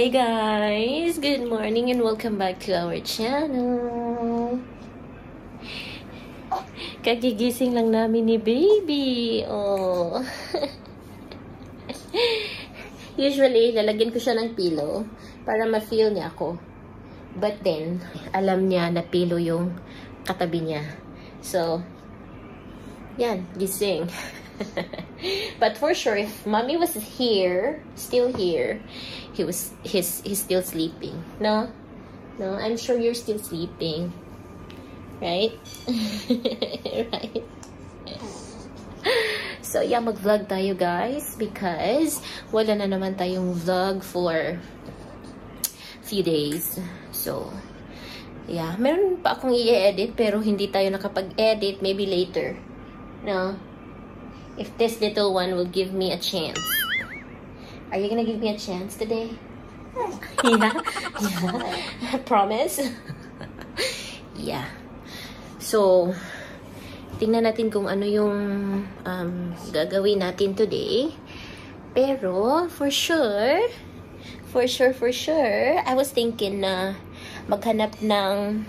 Hey guys! Good morning and welcome back to our channel. Kagigising lang namin ni baby. Oh. Usually, lalagyan ko siya ng pillow para ma-feel niya ako. But then, alam niya na pillow yung katabi niya. So, yan, gising. but for sure, if mommy was here, still here, he was he's he's still sleeping. No, no, I'm sure you're still sleeping, right? right. So yeah, mag-vlog tayo guys because wala na naman tayong vlog for few days. So yeah, meron pa akong i-edit pero hindi tayo nakapag-edit. Maybe later. No? If this little one will give me a chance. Are you gonna give me a chance today? yeah? Yeah? Promise? yeah. So, tingnan natin kung ano yung um, gagawin natin today. Pero, for sure, for sure, for sure, I was thinking na maghanap ng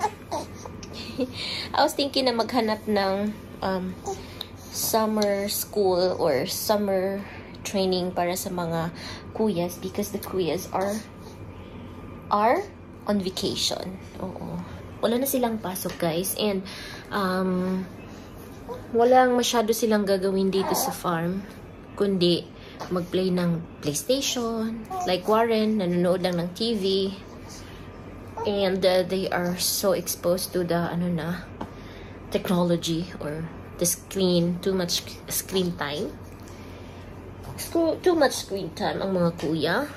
I was thinking na maghanap ng um, summer school or summer training para sa mga kuyas because the kuyas are are on vacation. Oo. Wala na silang pasok, guys. And, um, walang masyado silang gagawin dito sa farm. Kundi, mag-play ng PlayStation. Like Warren, nanonood lang ng TV. And, uh, they are so exposed to the, ano na, technology or the screen, too much screen time. Too much screen time ang mga kuya.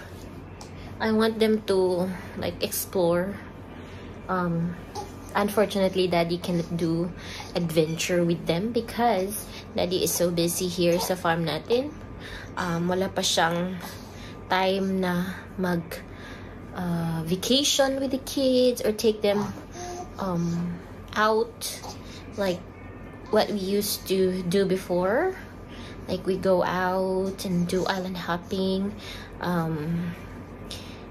I want them to like explore. Um, unfortunately, daddy cannot do adventure with them because daddy is so busy here sa farm natin. Um, wala pa siyang time na mag uh, vacation with the kids or take them um, out like what we used to do before. Like we go out and do island hopping um,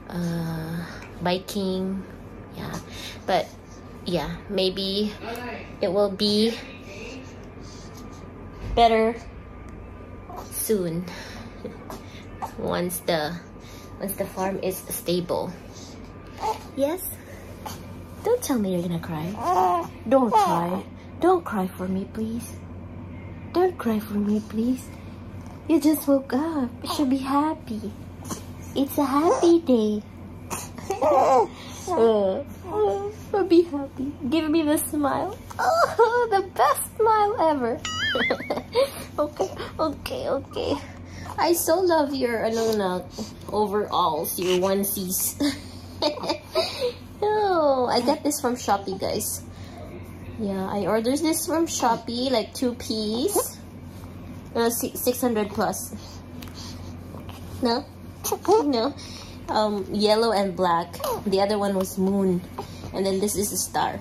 uh, biking yeah. But yeah maybe it will be better soon once the once the farm is stable. Yes? Don't tell me you're gonna cry. Don't cry don't cry for me, please. Don't cry for me, please. You just woke up. You should be happy. It's a happy day. uh, uh, be happy. Give me the smile. Oh, the best smile ever. okay, okay, okay. I so love your ano na, overalls, your onesies. oh, I got this from Shopee, guys. Yeah, I ordered this from Shopee, like two piece. Uh, 600 plus. No? no. Um, yellow and black. The other one was moon. And then this is a star.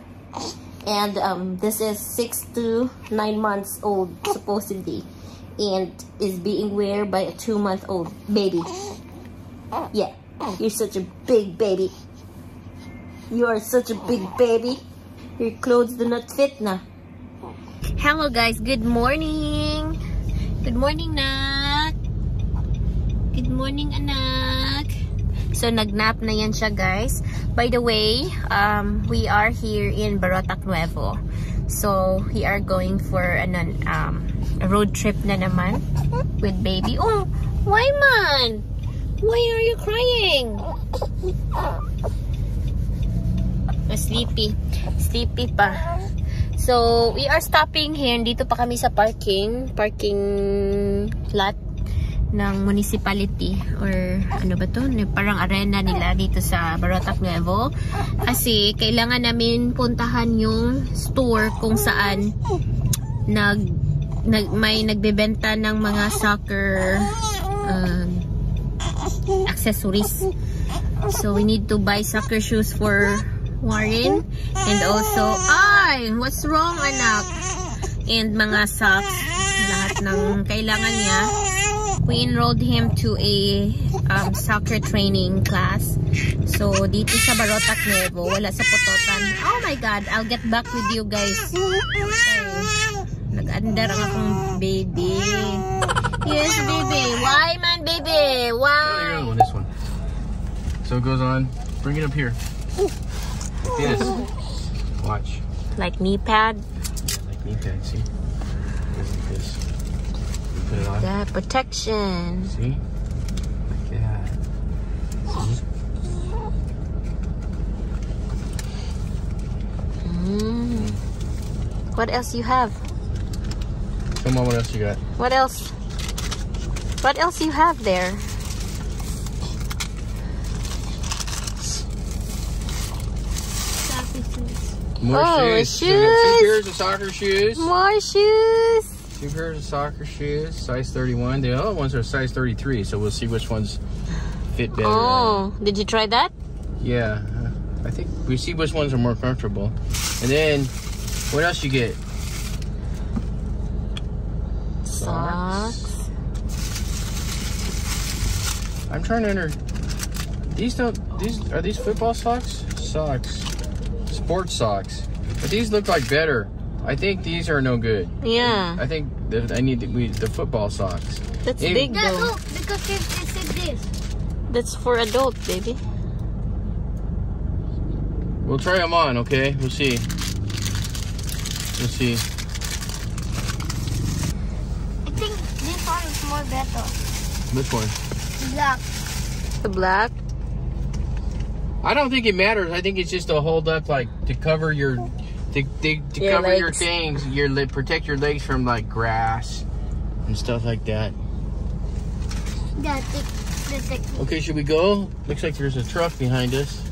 And um, this is six to nine months old, supposedly. And is being wear by a two month old baby. Yeah, you're such a big baby. You are such a big baby. Your clothes do not fit na. Hello guys, good morning. Good morning, Nak. Good morning, anak. So, nagnap na yan siya, guys. By the way, um, we are here in Barotac Nuevo. So, we are going for an, um, a road trip na naman with baby. Oh, why man? Why are you crying? Sleepy. Sleepy pa. So, we are stopping here. Dito pa kami sa parking. Parking lot ng municipality or ano ba to? Parang arena nila dito sa Barotac Nuevo. Kasi kailangan namin puntahan yung store kung saan nag, nag may nagbebenta ng mga soccer um, accessories. So we need to buy soccer shoes for Warren. And also, ay, what's wrong anak? And mga socks, lahat ng kailangan niya. we enrolled him to a um, soccer training class. So, dito sa Barotac Nuevo, wala sa Pototan. Oh my God, I'll get back with you guys. Okay. Nag-andar ang akong baby. Yes, baby. Why, man, baby? Why? So it goes on. Bring it up here. Like this. Watch. Like knee pad. Like knee pad, see? Like this. You put it on. Yeah, protection. See? Like that. See? Mm. What else you have? Come on, what else you got? What else? What else you have there? More Oh, shoes. So shoes. two pairs of soccer shoes. More shoes. Two pairs of soccer shoes, size 31. The other ones are size 33, so we'll see which ones fit better. Oh, did you try that? Yeah, I think we see which ones are more comfortable. And then, what else you get? Socks. I'm trying to enter. These don't. These are these football socks? Socks. Sports socks. But these look like better. I think these are no good. Yeah, I think that I need the, we, the football socks. that's Hey. big Yeah, though. look, because it, it said this. That's for adult, baby. We'll try them on, okay? We'll see. We'll see. I think this one is more better. Which one? Black. The black. I don't think it matters. I think it's just to hold up, like to cover your, to, to, to Your cover your things, your le- protect your legs from like grass and stuff like that. The thick, the. Okay, should we go? Looks like there's a truck behind us.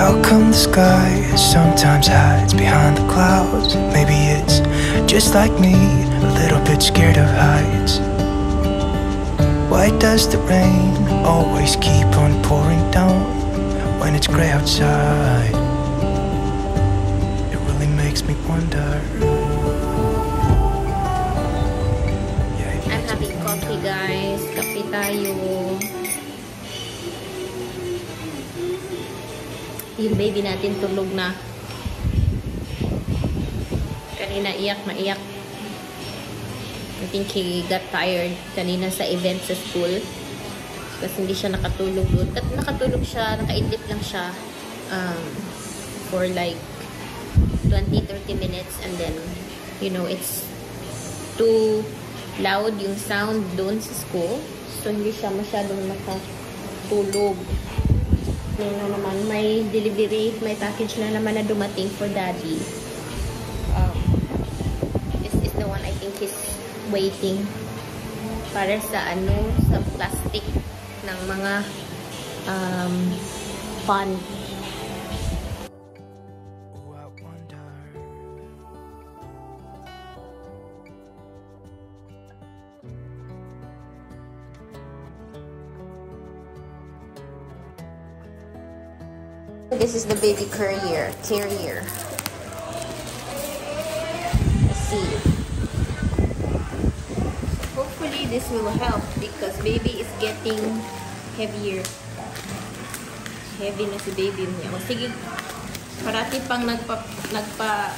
How come the sky sometimes hides behind the clouds? Maybe it's just like me, a little bit scared of heights. Why does the rain always keep on pouring down when it's gray outside? It really makes me wonder. I'm having coffee, guys. Kape tayo. Yung baby natin tulog na. Kanina iyak na iyak. I think he got tired kanina sa event sa school. Kasi hindi siya nakatulog doon. At nakatulog siya, nakaidlip lang siya um, for like 20-30 minutes and then, you know, it's too loud yung sound doon sa school. So, hindi siya masyadong nakatulog. Na naman, may delivery, may package na naman na dumating for daddy. Um, this is the one I think he's waiting para sa ano, sa plastic ng mga um, fun. This is the baby carrier. Carrier. Let's see. Hopefully this will help because baby is getting heavier. Heavy na si baby niya. O sige, parati pang nagpa, nagpa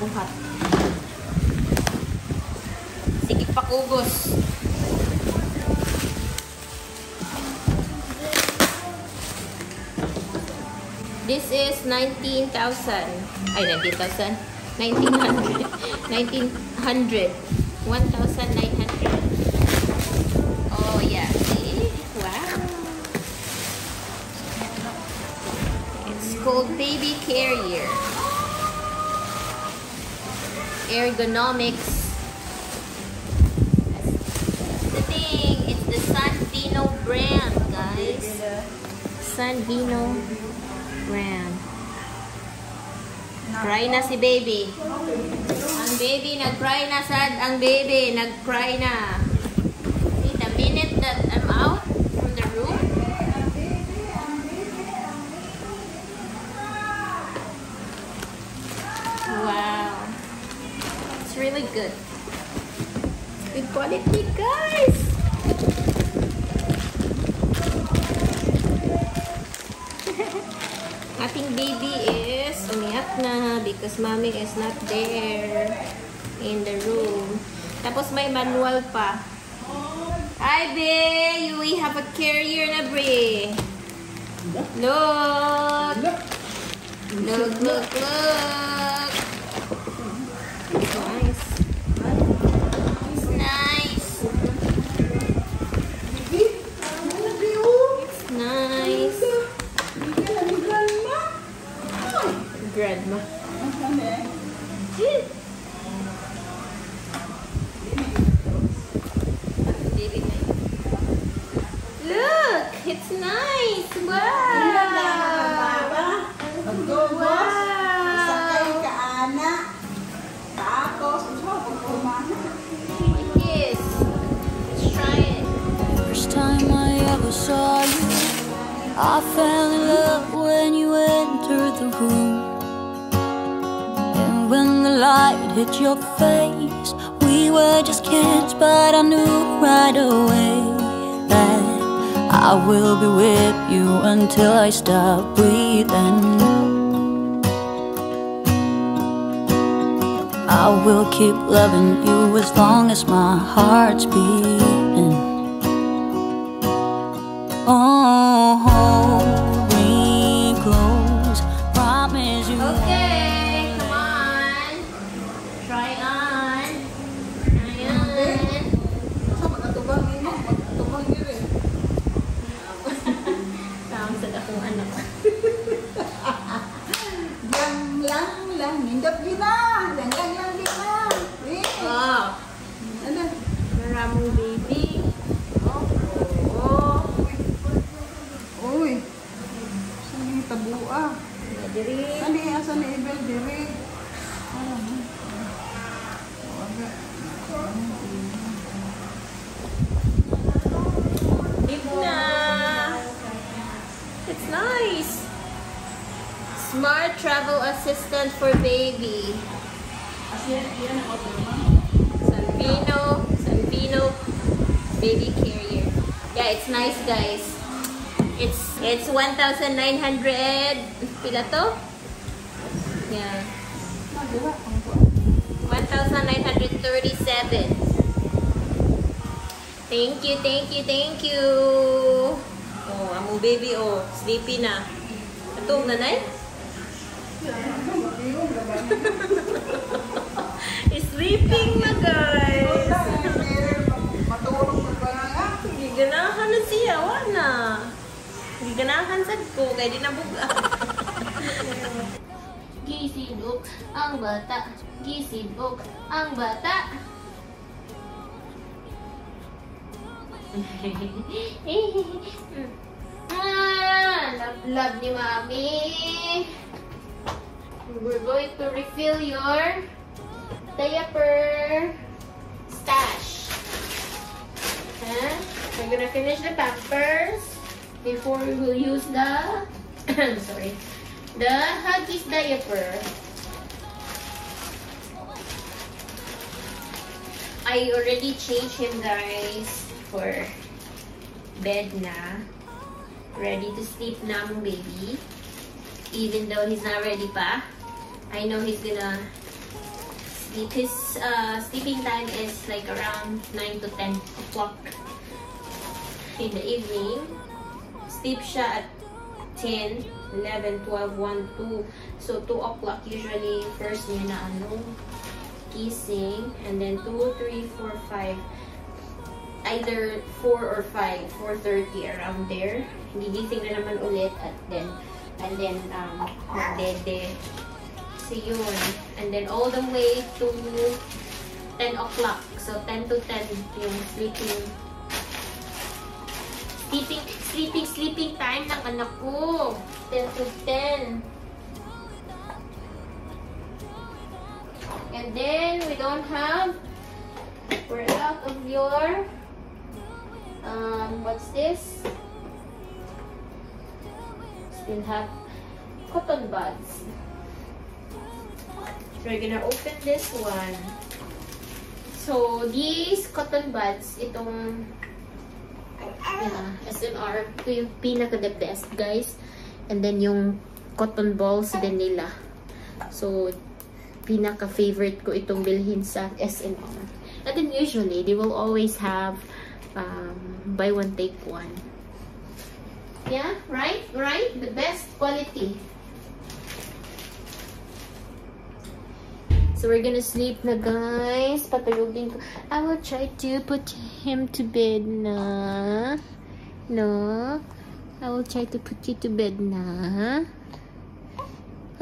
buhat. Sige, pakugos. This is 19,000. Ay, 19,000? 1900. 1900. 1,900. Oh, yeah. See? Wow. It's called Baby Carrier. Ergonomics. That's the thing. It's the Sunveno brand, guys. Sunveno. Brand. Cry na si baby. Ang baby, nag-cry na sad. Ang baby, nag-cry na. See, the minute that I'm out from the room, wow. It's really good. Good quality, guys. Ating baby is umiyak na because mommy is not there in the room. Tapos may manual pa. Hi, Be! We have a carrier na, Bre. Look! Look, look, look! I saw you, I fell in love when you entered the room. And when the light hit your face, we were just kids, but I knew right away that I will be with you until I stop breathing. I will keep loving you as long as my heart's beating. Assistant for baby. Salvino, Salvino baby carrier. Yeah, it's nice, guys. It's it's 1,900 pila to? Yeah. 1,937. Thank you, thank you, thank you. Oh, amo baby oh, sleepy na. Atong nanay? Sleeping na guys. Giganahan na siya, wala. Giganahan sad ko, kaya di nabuga. Gisidok ang bata. Gisidok ang bata. ah, love, love ni Mami. We're going to refill your diaper stash. Huh? We're gonna finish the pampers before we will use the I'm sorry the Huggies diaper. I already changed him guys for bed na. Ready to sleep na ang baby. Even though he's not ready pa. I know he's gonna sleep. His uh, sleeping time is like around 9 to 10 o'clock in the evening. Sleep siya at 10, 11, 12, 1, 2. So 2 o'clock usually first niya na ano, kissing. And then 2, 3, 4, 5. Either 4 or 5, 4.30 around there. Gigising na naman ulit at then And then, um, magdede. So, yun. And then, all the way to 10 o'clock. So, 10 to 10 yung sleeping sleeping sleeping sleeping time ng anak ko. 10 to 10. And then, we don't have, we're out of your, um, what's this? Still have cotton buds. We're gonna open this one. So, these cotton buds, itong, yeah, SNR, ito yung pinaka-the best, guys. And then, yung cotton balls din nila. So, pinaka-favorite ko itong bilhin sa SNR. And then usually, they will always have um, buy one, take one. Yeah, right? Right? The best quality. So we're gonna sleep na guys. Patulogin ko. I will try to put him to bed na. No? I will try to put you to bed na.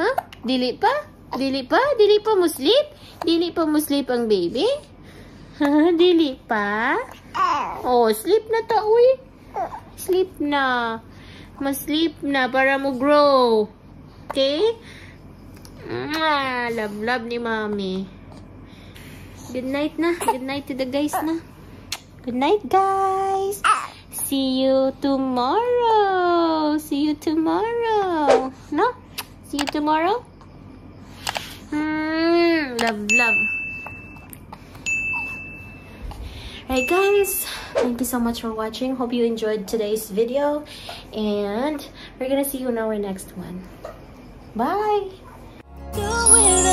Huh? Dili pa? Dili pa? Dili pa mo sleep? Dili pa mo sleep ang baby? Dili pa? Oh, sleep na ta, uy. Sleep na. Mas-sleep na para mo grow. Okay? Mwah, love, love ni mommy. Good night na. Good night to the guys na. Good night, guys. See you tomorrow. See you tomorrow. No? See you tomorrow? Mm, love, love. Alright guys, thank you so much for watching. Hope you enjoyed today's video. And we're gonna see you in our next one. Bye! do it.